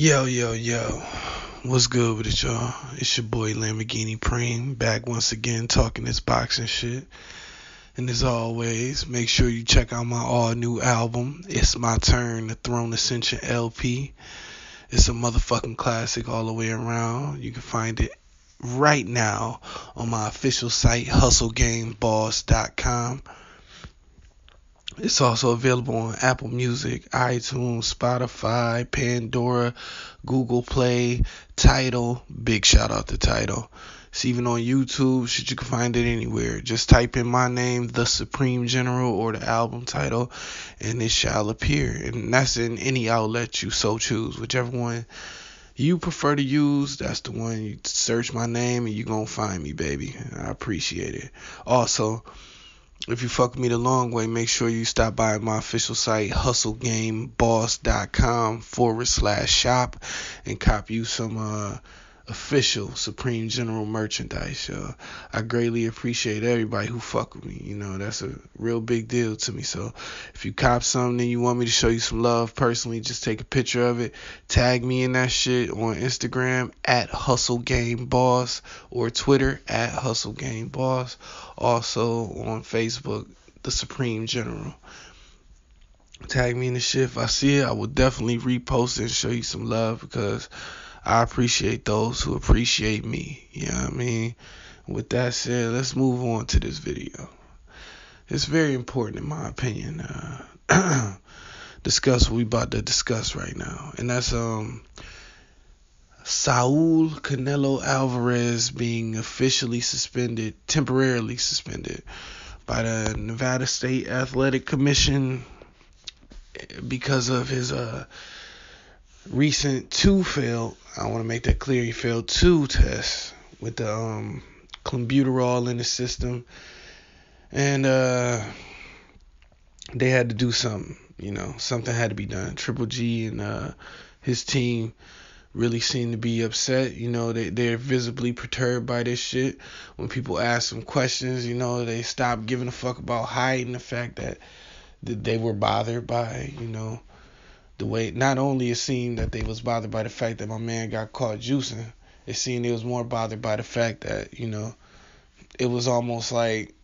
Yo, yo, yo. What's good with it, y'all? It's your boy Lamborghini Preem back once again talking this boxing shit. And as always, make sure you check out my all new album, It's My Turn, the Throne Ascension LP. It's a motherfucking classic all the way around. You can find it right now on my official site, hustlegameboss.com. It's also available on Apple Music, iTunes, Spotify, Pandora, Google Play, Tidal. Big shout out to Tidal. It's even on YouTube. Shit, you can find it anywhere. Just type in my name, The Supreme General, or the album title, and it shall appear. And that's in any outlet you so choose, whichever one you prefer to use. That's the one you search my name, and you gonna find me, baby. I appreciate it. Also if you fuck me the long way, make sure you stop by my official site, hustlegameboss.com forward slash shop, and cop you some uh, official Supreme General merchandise, yo. I greatly appreciate everybody who fuck with me. You know, that's a real big deal to me. So if you cop something and you want me to show you some love personally, just take a picture of it, tag me in that shit on Instagram at Hustle Game Boss or Twitter at Hustle Game Boss. Also on Facebook, The Supreme General. Tag me in the shit. If I see it, I will definitely repost it and show you some love because I appreciate those who appreciate me. You know what I mean? With that said, let's move on to this video. It's very important, in my opinion, uh, discuss what we about to discuss right now, and that's um Saul Canelo Alvarez being officially suspended, temporarily suspended by the Nevada State Athletic Commission because of his uh recent two failed. I want to make that clear. He failed two tests with the um, clenbuterol in the system, and uh, they had to do something. You know, something had to be done. Triple G and uh, his team really seem to be upset. You know, they they're visibly perturbed by this shit. When people ask them questions, you know, they stop giving a fuck about hiding the fact that that they were bothered by, you know, the way not only it seemed that they was bothered by the fact that my man got caught juicing, it seemed they was more bothered by the fact that, you know, it was almost like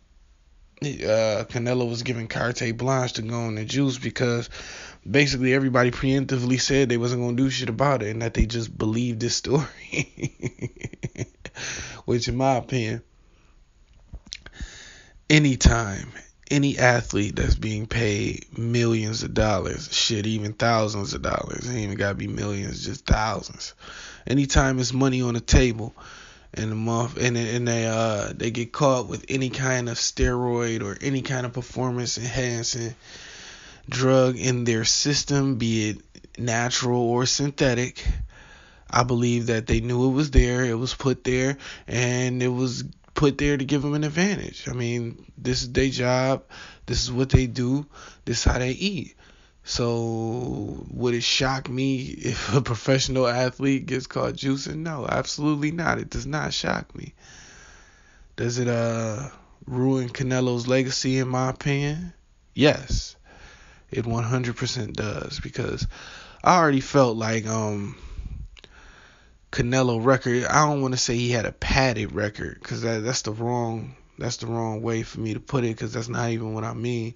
uh, Canelo was giving carte blanche to go on the juice because basically everybody preemptively said they wasn't gonna do shit about it and that they just believed this story. Which in my opinion, anytime any athlete that's being paid millions of dollars, shit, even thousands of dollars, it ain't even gotta be millions, just thousands. Anytime it's money on the table, and the month, and and they uh they get caught with any kind of steroid or any kind of performance enhancing drug in their system, be it natural or synthetic. I believe that they knew it was there, it was put there, and it was put there to give them an advantage. I mean, this is their job. This is what they do. This is how they eat. So would it shock me if a professional athlete gets caught juicing? No, absolutely not. It does not shock me. Does it uh ruin Canelo's legacy in my opinion? Yes. It 100% does because I already felt like um Canelo record. I don't want to say he had a padded record because that, that's the wrong that's the wrong way for me to put it because that's not even what I mean.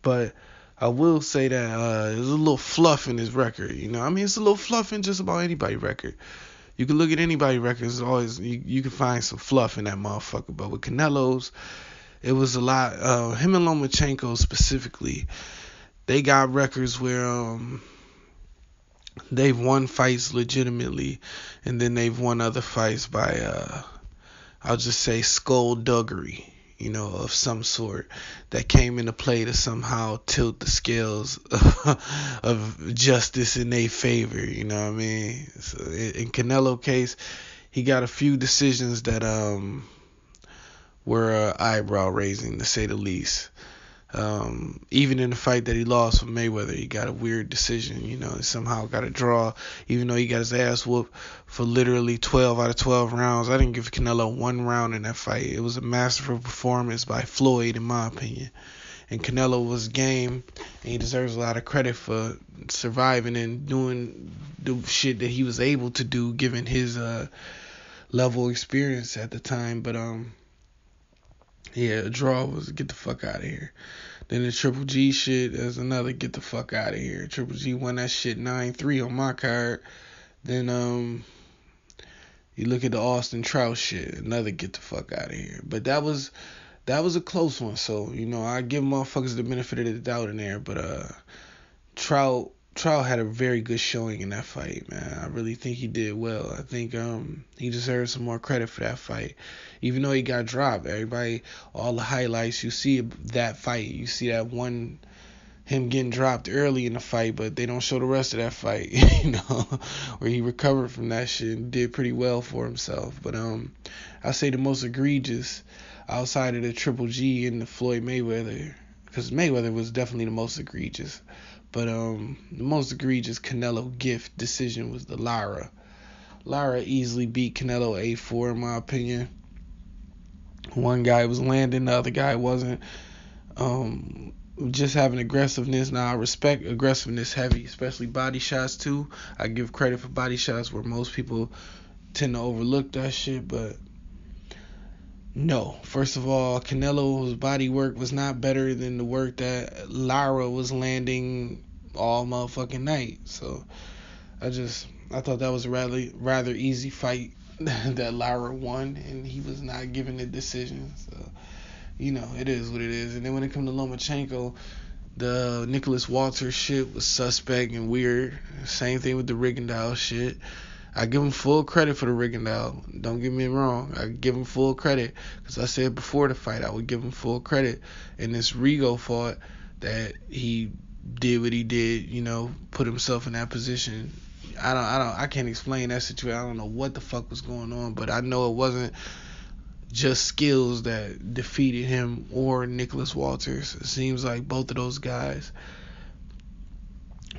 But I will say that uh, there's a little fluff in his record. You know, I mean, it's a little fluff in just about anybody record. You can look at anybody records. Always you, you can find some fluff in that motherfucker. But with Canelo's, it was a lot. Uh, him and Lomachenko specifically, they got records where um they've won fights legitimately, and then they've won other fights by uh, I'll just say skullduggery, you know, of some sort that came into play to somehow tilt the scales of justice in their favor. You know what I mean? So in Canelo case, he got a few decisions that um were uh, eyebrow raising to say the least. Um, even in the fight that he lost with Mayweather, he got a weird decision. You know, he somehow got a draw, even though he got his ass whooped for literally 12 out of 12 rounds. I didn't give Canelo one round in that fight. It was a masterful performance by Floyd, in my opinion. and Canelo was game, and he deserves a lot of credit for surviving and doing the shit that he was able to do given his uh, level experience at the time. But um, yeah, draw was get the fuck out of here. Then the Triple G shit is another get the fuck out of here. Triple G won that shit nine three on my card. Then um you look at the Austin Trout shit, another get the fuck out of here. But that was that was a close one. So you know, I give motherfuckers the benefit of the doubt in there. But uh, Trout Trout had a very good showing in that fight, man. I really think he did well. I think um he deserves some more credit for that fight. Even though he got dropped, everybody all the highlights you see that fight, you see that one him getting dropped early in the fight, but they don't show the rest of that fight, you know, where he recovered from that shit and did pretty well for himself. But um I say the most egregious outside of the Triple G and the Floyd Mayweather, because Mayweather was definitely the most egregious. But um, the most egregious Canelo gift decision was the Lara. Lara easily beat Canelo A4 in my opinion. One guy was landing, the other guy wasn't. Um, just having aggressiveness. Now I respect aggressiveness heavy, especially body shots too. I give credit for body shots where most people tend to overlook that shit, but no. First of all, Canelo's body work was not better than the work that Lara was landing all motherfucking night. So I just I thought that was a rather rather easy fight that Lara won and he was not given the decision. So you know, it is what it is. And then when it comes to Lomachenko, the Nicholas Walters shit was suspect and weird. Same thing with the Rigondeaux shit. I give him full credit for the rigging Rigondeaux. Don't get me wrong. I give him full credit because I said before the fight I would give him full credit. And this Rigo fought that he did what he did. You know, put himself in that position. I don't. I don't. I can't explain that situation. I don't know what the fuck was going on, but I know it wasn't just skills that defeated him or Nicholas Walters. It seems like both of those guys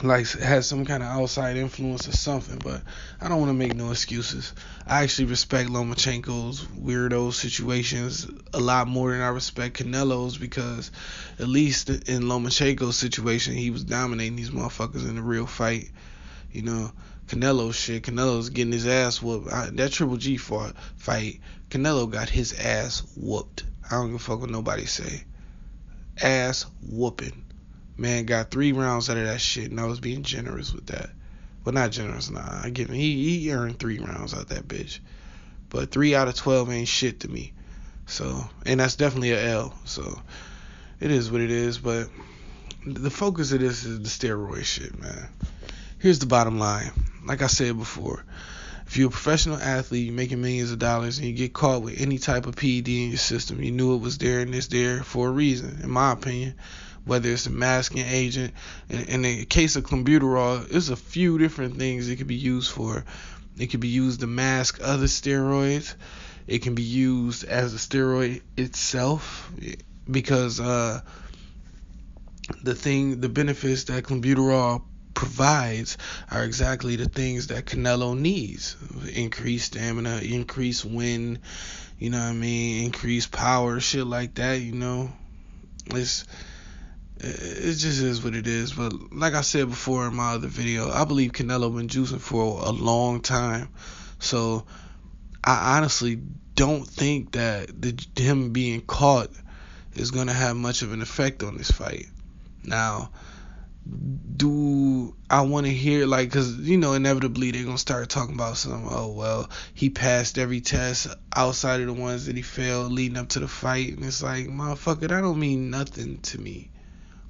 like has some kind of outside influence or something, but I don't want to make no excuses. I actually respect Lomachenko's weirdo situations a lot more than I respect Canelo's because at least in Lomachenko's situation, he was dominating these motherfuckers in the real fight. You know, Canelo shit, Canelo's getting his ass whooped. I, that Triple G fought, fight, Canelo got his ass whooped. I don't give a fuck what nobody say. Ass whooping. Man got three rounds out of that shit, and I was being generous with that. Well, not generous, nah. I give him he he earned three rounds out that bitch, but three out of twelve ain't shit to me. So, and that's definitely a L. So, it is what it is. But the focus of this is the steroid shit, man. Here's the bottom line. Like I said before, if you're a professional athlete, you're making millions of dollars, and you get caught with any type of PED in your system, you knew it was there and it's there for a reason, in my opinion whether it's a masking agent. In, in the case of clenbuterol, there's a few different things it could be used for. It could be used to mask other steroids. It can be used as a steroid itself because uh, the thing, the benefits that clenbuterol provides are exactly the things that Canelo needs: increased stamina, increased wind, you know what I mean, increased power, shit like that. You know, it's it just is what it is. But like I said before in my other video, I believe Canelo been juicing for a long time. So I honestly don't think that the, him being caught is gonna have much of an effect on this fight. Now, do I want to hear like because you know inevitably they're gonna start talking about some oh well he passed every test outside of the ones that he failed leading up to the fight and it's like motherfucker that don't mean nothing to me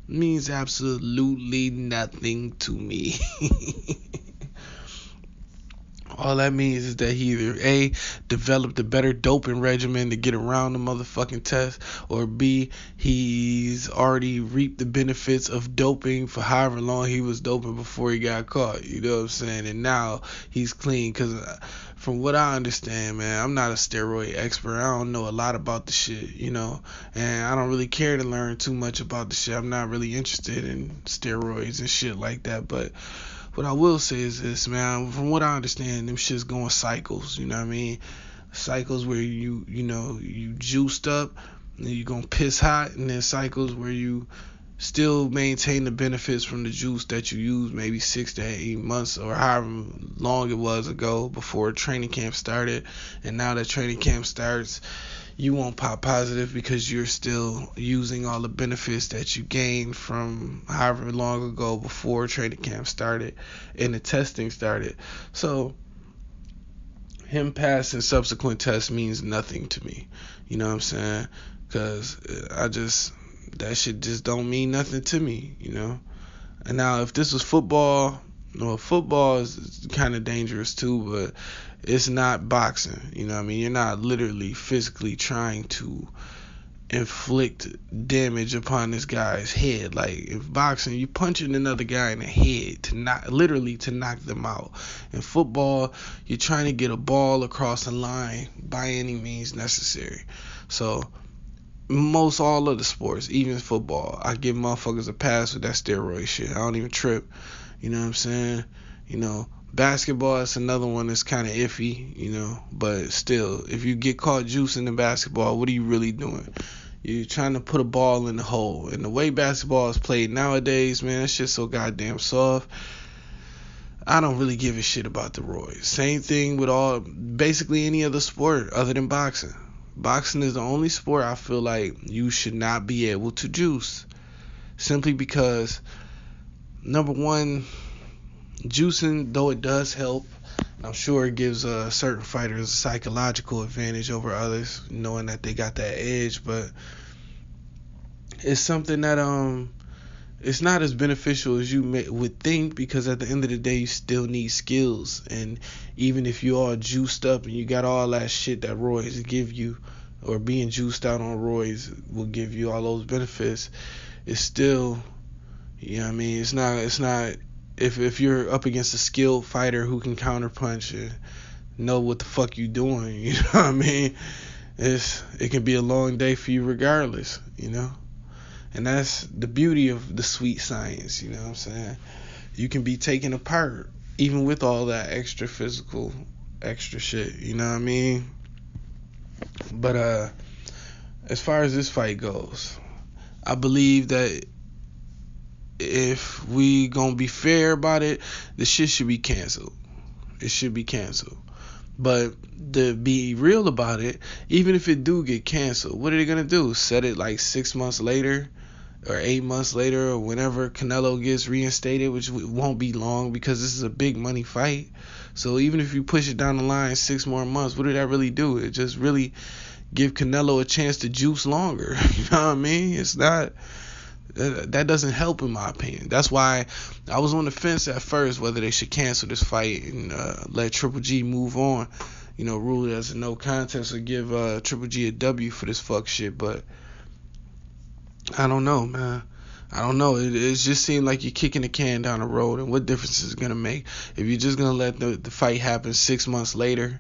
means absolutely nothing to me. All that means is that he either A, developed a better doping regimen to get around the motherfucking test, or B, he's already reaped the benefits of doping for however long he was doping before he got caught. You know what I'm saying? And now he's clean. Because from what I understand, man, I'm not a steroid expert. I don't know a lot about the shit, you know, and I don't really care to learn too much about the shit. I'm not really interested in steroids and shit like that, but what I will say is this, man. From what I understand, them shit's going cycles. You know what I mean? Cycles where you you know you juiced up, And you're gonna piss hot, and then cycles where you still maintain the benefits from the juice that you used maybe six to eight months or however long it was ago before training camp started. And now that training camp starts, you won't pop positive because you're still using all the benefits that you gained from however long ago before training camp started and the testing started. So him passing subsequent tests means nothing to me. You know what I'm saying? Because I just that shit just don't mean nothing to me. You know. And now if this was football, well, football is kind of dangerous too, but it's not boxing. You know, I mean, you're not literally physically trying to inflict damage upon this guy's head. Like in boxing, you're punching another guy in the head to not literally to knock them out. In football, you're trying to get a ball across the line by any means necessary. So most all of the sports, even football, I give motherfuckers a pass with that steroid shit. I don't even trip. You know what I'm saying? You know, basketball is another one that's kind of iffy, you know, but still, if you get caught juicing in the basketball, what are you really doing? You're trying to put a ball in the hole. And the way basketball is played nowadays, man, it's just so goddamn soft. I don't really give a shit about the Roy. Same thing with all basically any other sport other than boxing. Boxing is the only sport I feel like you should not be able to juice. Simply because number one, juicing, though it does help, I'm sure it gives uh, certain fighters a psychological advantage over others, knowing that they got that edge. But it's something that um, it's not as beneficial as you may, would think because at the end of the day, you still need skills. And even if you are juiced up and you got all that shit that roy's give you, or being juiced out on roy's will give you all those benefits, it's still, you know, what I mean, it's not, it's not if if you're up against a skilled fighter who can counterpunch and know what the fuck you doing, you know what I mean? It's it can be a long day for you regardless, you know? And that's the beauty of the sweet science, you know what I'm saying? You can be taken apart even with all that extra physical extra shit, you know what I mean? But uh as far as this fight goes, I believe that if we gonna be fair about it, the shit should be canceled. It should be canceled. But to be real about it, even if it do get canceled, what are they gonna do? Set it like six months later, or eight months later, or whenever Canelo gets reinstated, which won't be long because this is a big money fight. So even if you push it down the line six more months, what did that really do? It just really give Canelo a chance to juice longer. You know what I mean? It's not that doesn't help in my opinion. That's why I was on the fence at first whether they should cancel this fight and uh, let Triple G move on. You know, rule it as a no contest or give uh, Triple G a W for this fuck shit. But I don't know, man. I don't know. It, it just seemed like you're kicking the can down the road, and what difference is it gonna make if you're just gonna let the, the fight happen six months later?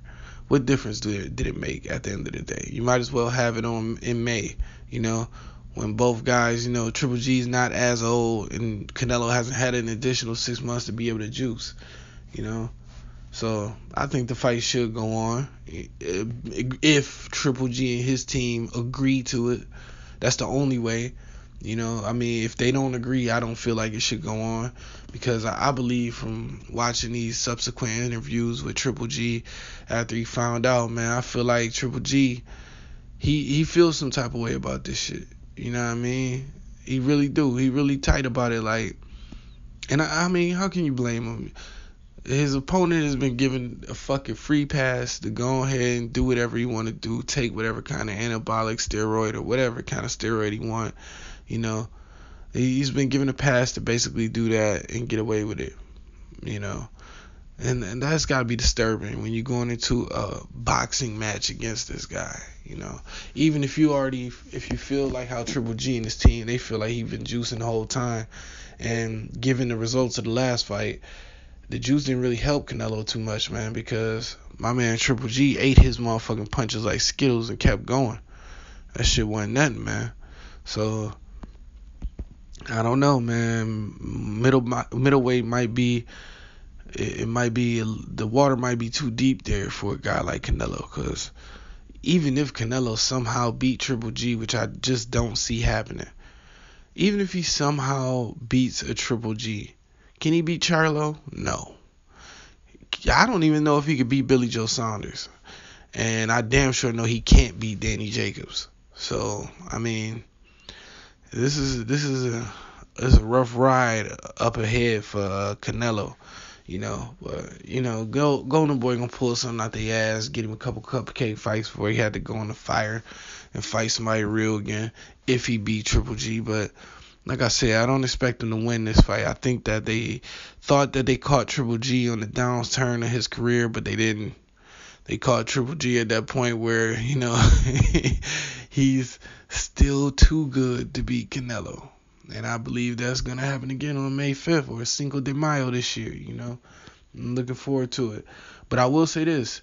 What difference did it, did it make at the end of the day? You might as well have it on in May. You know, when both guys, you know, Triple G's not as old and Canelo hasn't had an additional six months to be able to juice, you know. So I think the fight should go on if Triple G and his team agree to it. That's the only way. You know, I mean, if they don't agree, I don't feel like it should go on because I, believe from watching these subsequent interviews with Triple G after he found out, man, I feel like Triple G, he he feels some type of way about this shit. You know what I mean? He really do. He really tight about it. Like, and I, I mean, how can you blame him? His opponent has been given a fucking free pass to go ahead and do whatever he want to do, take whatever kind of anabolic steroid or whatever kind of steroid he want. You know, he's been given a pass to basically do that and get away with it. You know, and and that's got to be disturbing when you're going into a boxing match against this guy you know. Even if you already if you feel like how triple g and his team they feel like he's been juicing the whole time and given the results of the last fight the juice didn't really help canelo too much man because my man triple g ate his motherfucking punches like skittles and kept going. That shit wasn't nothing man. So i don't know man. Middle middleweight might be it, it might be the water might be too deep there for a guy like Canelo because even if Canelo somehow beat Triple G, which I just don't see happening, even if he somehow beats a Triple G, can he beat Charlo? No. I don't even know if he could beat Billy Joe Saunders. And I damn sure know he can't beat Danny Jacobs. So, I mean, this is this is a a rough ride up ahead for uh, Canelo you know. But you know, go Golden Boy gonna pull something out the ass, get him a couple cupcake fights before he had to go on the fire and fight somebody real again if he beat Triple G. But like I said, I don't expect him to win this fight. I think that they thought that they caught Triple G on the downturn of his career, but they didn't. They caught Triple G at that point where you know he's still too good to beat Canelo. And I believe that's going to happen again on May 5th or Cinco de Mayo this year, you know. I'm looking forward to it. But I will say this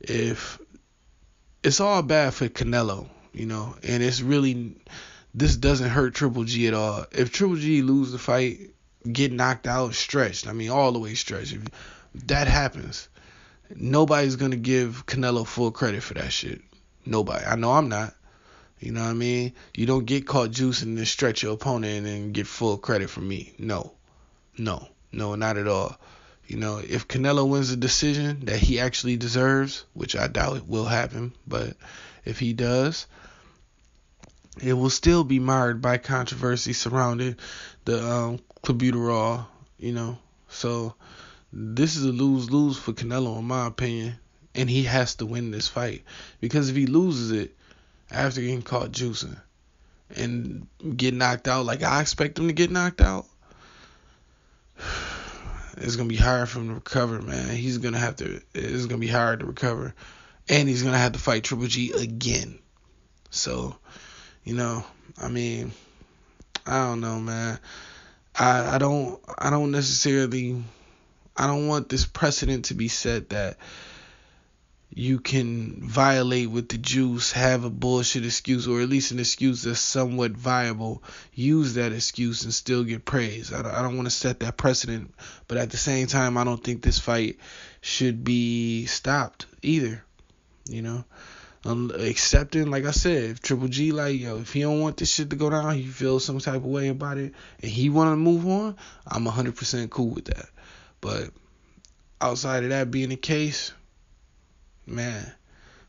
if it's all bad for Canelo, you know, and it's really this doesn't hurt Triple G at all. If Triple G lose the fight, get knocked out, stretched, I mean all the way stretched. If that happens, nobody's gonna give Canelo full credit for that shit. Nobody. I know I'm not. You know what I mean? You don't get caught juicing and stretch your opponent and get full credit from me. No. No. No, not at all. You know, if Canelo wins a decision that he actually deserves, which I doubt it will happen, but if he does, it will still be marred by controversy surrounding the um, you know. So this is a lose lose for Canelo, in my opinion, and he has to win this fight because if he loses it, after getting caught juicing and get knocked out like I expect him to get knocked out, it's gonna be hard for him to recover, man. He's gonna have to. It's gonna be hard to recover, and he's gonna have to fight Triple G again. So, you know, I mean, I don't know, man. I I don't I don't necessarily I don't want this precedent to be set that you can violate with the juice, have a bullshit excuse, or at least an excuse that's somewhat viable, use that excuse and still get praise. I don't, I don't want to set that precedent, but at the same time, I don't think this fight should be stopped either. You know, um, accepting, like I said, if Triple G, like, yo, if he don't want this shit to go down, he feels some type of way about it, and he want to move on, I'm 100% cool with that. But outside of that being the case, man,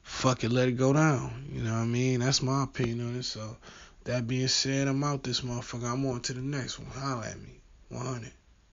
fuck it, let it go down. You know what I mean? That's my opinion on it. So, that being said, I'm out this motherfucker. I'm on to the next one. Holla at me. 100.